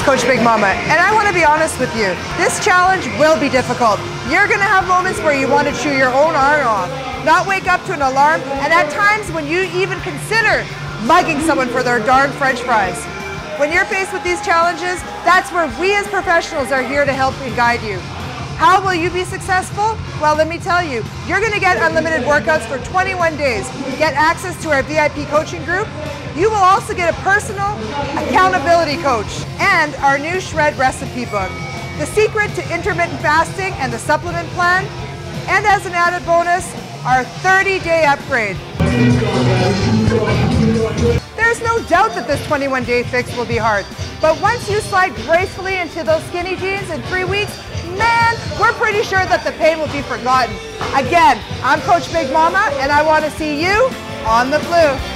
is Coach Big Mama, and I want to be honest with you. This challenge will be difficult. You're going to have moments where you want to chew your own arm off, not wake up to an alarm, and at times when you even consider mugging someone for their darn french fries. When you're faced with these challenges, that's where we as professionals are here to help and guide you. How will you be successful? Well, let me tell you, you're going to get unlimited workouts for 21 days, get access to our VIP coaching group, you will also get a personal accountability coach and our new Shred recipe book. The secret to intermittent fasting and the supplement plan, and as an added bonus, our 30-day upgrade. There's no doubt that this 21-day fix will be hard, but once you slide gracefully into those skinny jeans in three weeks, we're pretty sure that the pain will be forgotten. Again, I'm Coach Big Mama, and I want to see you on the blue.